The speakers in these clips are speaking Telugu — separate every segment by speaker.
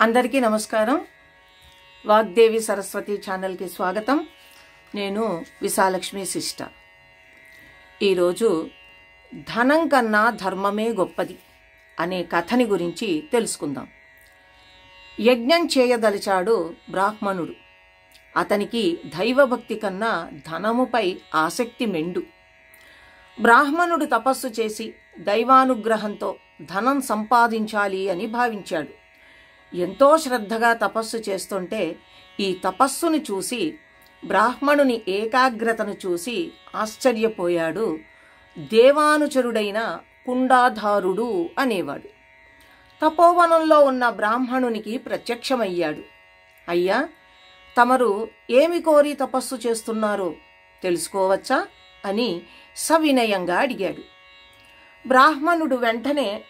Speaker 1: అందరికీ నమస్కారం. వాగ్దేవి సరస్వతి ఛానల్కి స్వాగతం. నేను విశాలక్ష్మి శిష్ట. ఈరోజు ధనం కన్నా ధర్మమే గొప్పది అనే కథని గురించి తెలుసుకుందాం. యజ్ఞం చేయదలిచాడు బ్రాహ్మణుడు. అతనికి దైవభక్తి కన్నా ధనముపై ఆసక్తి మెండు. బ్రాహ్మణుడు తపస్సు చేసి దైవానుగ్రహంతో ధనం సంపాదించాలి అని భావించాడు. ఎంతో శ్రద్ధగా తపస్సు చేస్తుంటే ఈ తపస్సును చూసి బ్రాహ్మణుని ఏకాగ్రతను చూసి ఆశ్చర్యపోయాడు. దేవానుచరుడైన కుండాధారుడు అనేవాడు. తపోవనంలో ఉన్న బ్రాహ్మణునికి ప్రత్యక్షమయ్యాడు. అయ్యా తమరు ఏమి కోరి తపస్సు చేస్తున్నారో తెలుసుకోవచ్చా? అని సవినయంగా అడిగాడు. బ్రాహ్మణుడు వెంటనే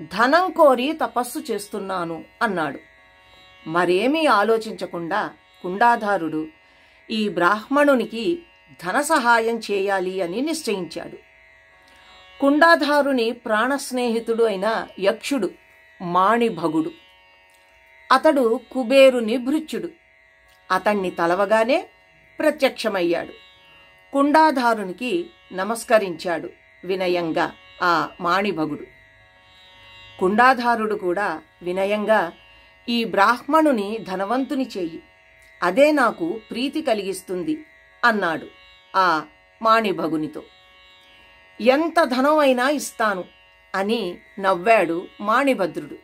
Speaker 1: ధనం కోరి తపస్సు చేస్తున్నాను అన్నాడు. మరేమీ ఆలోచించకుండా కుండాధారుడు ఈ బ్రాహ్మణునికి ధన సహాయం చేయాలి అని నిశ్చయించాడు. కుండాధారుని ప్రాణస్నేహితుడు అయిన యక్షుడు మాణిభగుడు. అతడు కుబేరుని భృత్యుడు. అతన్ని తలవగానే ప్రత్యక్షమయ్యాడు. కుండాధారునికి నమస్కరించాడు వినయంగా ఆ మాణిభగుడు. కుండాధారుడు కూడా వినయంగా ఈ బ్రాహ్మణుని ధనవంతుని చెయ్యి అదే నాకు ప్రీతి కలిగిస్తుంది అన్నాడు ఆ మాణిభగునితో. ఎంత ధనం అయినా ఇస్తాను అని నవ్వాడు మాణిభద్రుడు.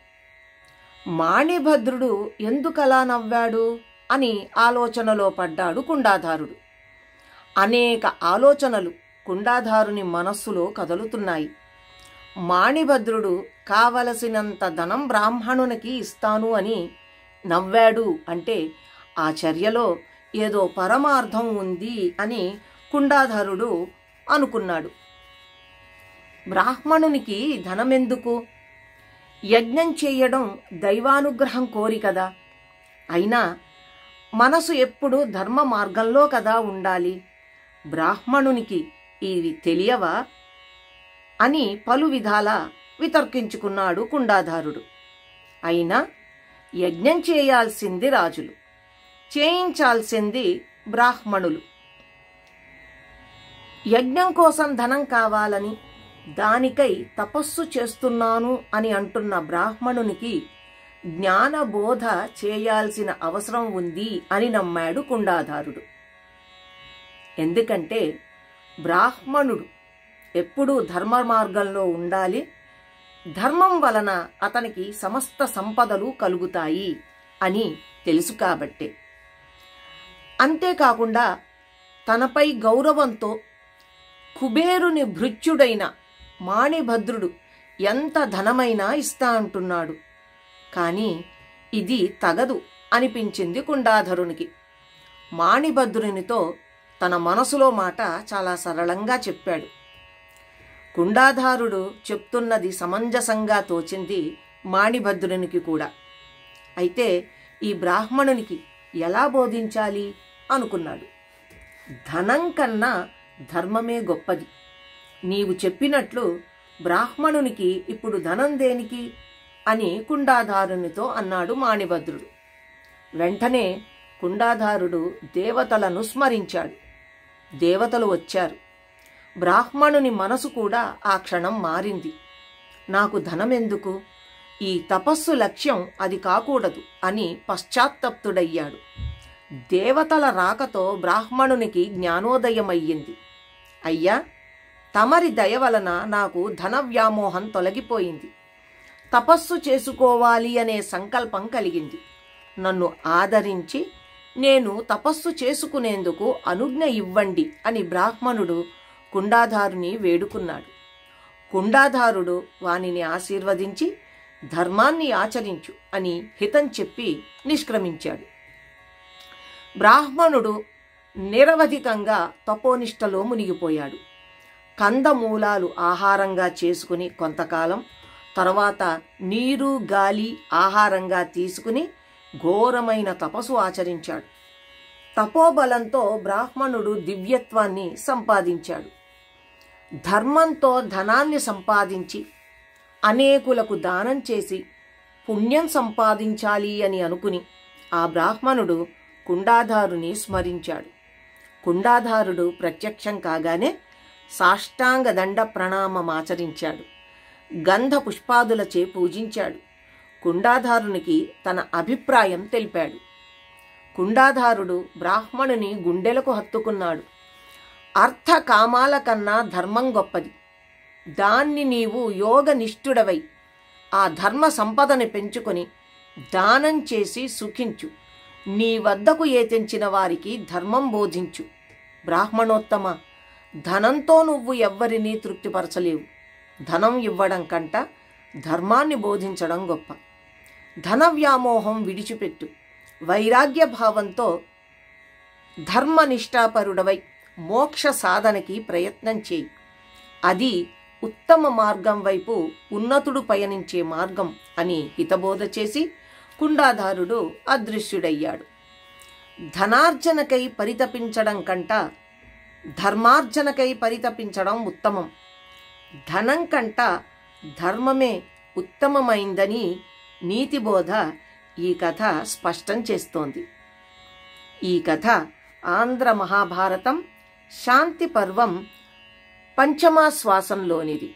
Speaker 1: మాణిభద్రుడు ఎందుకలా నవ్వాడు అని ఆలోచనలో పడ్డాడు కుండాధారుడు. అనేక ఆలోచనలు కుండాధారుని మనస్సులో కదులుతున్నాయి. మాణిభద్రుడు కావలసినంత ధనం బ్రాహ్మణునికి ఇస్తాను అని నవ్వాడు అంటే ఆ చర్యలో ఏదో పరమార్థం ఉంది అని కుండాధరుడు అనుకున్నాడు. బ్రాహ్మణునికి ధనమెందుకు? యజ్ఞం చేయడం దైవానుగ్రహం కోరి కదా. అయినా మనసు ఎప్పుడు ధర్మ మార్గంలో కదా ఉండాలి. బ్రాహ్మణునికి ఇది తెలియవా? అని పలు విధాల వితర్కించుకున్నాడు కుండాధారుడు. అయినా యజ్ఞం చేయాల్సింది రాజులు చేయించాల్సింది బ్రాహ్మణులు. యజ్ఞం కోసం ధనం కావాలని దానికై తపస్సు చేస్తున్నాను అని అంటున్న బ్రాహ్మణునికి జ్ఞానబోధ చేయాల్సిన అవసరం ఉంది అని నమ్మాడు కుండాధారుడు. ఎందుకంటే బ్రాహ్మణుడు ఎప్పుడూ ధర్మ మార్గంలో ఉండాలి ధర్మం వలన అతనికి సమస్త సంపదలు కలుగుతాయి అని తెలుసు కాబట్టే. అంతేకాకుండా తనపై గౌరవంతో కుబేరుని భృత్యుడైన మాణిభద్రుడు ఎంత ధనమైనా ఇస్తా అంటున్నాడు. కానీ ఇది తగదు అనిపించింది కుండాధరునికి. మాణిభద్రునితో తన మనసులో మాట చాలా సరళంగా చెప్పాడు. కుండాధారుడు చెప్తున్నది సమంజసంగా తోచింది మాణిభద్రునికి కూడా. అయితే ఈ బ్రాహ్మణునికి ఎలా బోధించాలి? అనుకున్నాడు. ధనం కన్నా ధర్మమే గొప్పది. నీవు చెప్పినట్లు బ్రాహ్మణునికి ఇప్పుడు ధనం దేనికి? అని కుండాధారునితో అన్నాడు మాణిభద్రుడు. వెంటనే కుండాధారుడు దేవతలను స్మరించాడు. దేవతలు వచ్చారు. బ్రాహ్మణుని మనసు కూడా ఆ క్షణం మారింది. నాకు ధనమెందుకు? ఈ తపస్సు లక్ష్యం అది కాకూడదు అని పశ్చాత్తప్తుడయ్యాడు. దేవతల రాకతో బ్రాహ్మణునికి జ్ఞానోదయమయ్యింది. అయ్యా తమరి దయ వలన నాకు ధన వ్యామోహం తొలగిపోయింది. తపస్సు చేసుకోవాలి అనే సంకల్పం కలిగింది. నన్ను ఆదరించి నేను తపస్సు చేసుకునేందుకు అనుజ్ఞ ఇవ్వండి అని బ్రాహ్మణుడు కుండాధారుని వేడుకున్నాడు. కుండాధారుడు వానిని ఆశీర్వదించి ధర్మాన్ని ఆచరించు అని హితం చెప్పి నిష్క్రమించాడు. బ్రాహ్మణుడు నిరవధికంగా తపోనిష్టలో మునిగిపోయాడు. కందమూలాలు ఆహారంగా చేసుకుని కొంతకాలం తర్వాత నీరు గాలి ఆహారంగా తీసుకుని ఘోరమైన తపస్సు ఆచరించాడు. తపోబలంతో బ్రాహ్మణుడు దివ్యత్వాన్ని సంపాదించాడు. ధర్మంతో ధనాన్ని సంపాదించి అనేకులకు దానం చేసి పుణ్యం సంపాదించాలి అని అనుకుని ఆ బ్రాహ్మణుడు కుండాధారుని స్మరించాడు. కుండాధారుడు ప్రత్యక్షం కాగానే సాష్టాంగ దండ ప్రణామమాచరించాడు గంధ పుష్పాదులచే పూజించాడు. కుండాధారునికి తన అభిప్రాయం తెలిపాడు. కుండాధారుడు బ్రాహ్మణుని గుండెలకు హత్తుకున్నాడు. అర్థ కామాల కన్నా ధర్మం గొప్పది. దాన్ని నీవు యోగ నిష్ఠుడవై ఆ ధర్మ సంపదని పెంచుకొని దానం చేసి సుఖించు. నీ వద్దకు ఏ తెంచిన వారికి ధర్మం బోధించు. బ్రాహ్మణోత్తమ ధనంతో నువ్వు ఎవ్వరినీ తృప్తిపరచలేవు. ధనం ఇవ్వడం కంట ధర్మాన్ని బోధించడం గొప్ప. ధన వ్యామోహం విడిచిపెట్టు. వైరాగ్య భావంతో ధర్మనిష్టాపరుడవై మోక్ష సాధనకి ప్రయత్నం చేయి. అది ఉత్తమ మార్గం వైపు ఉన్నతుడు పయనించే మార్గం అని హితబోధ చేసి కుండాధారుడు అదృశ్యుడయ్యాడు. ధనార్జనకై పరితపించడం కంట ధర్మార్జనకై పరితపించడం ఉత్తమం. ధనం కంట ధర్మమే ఉత్తమమైందని నీతిబోధ ఈ కథ స్పష్టం చేస్తోంది. ఈ కథ ఆంధ్ర మహాభారతం శాంతి పర్వం పంచమాశ్వాసంలోనిది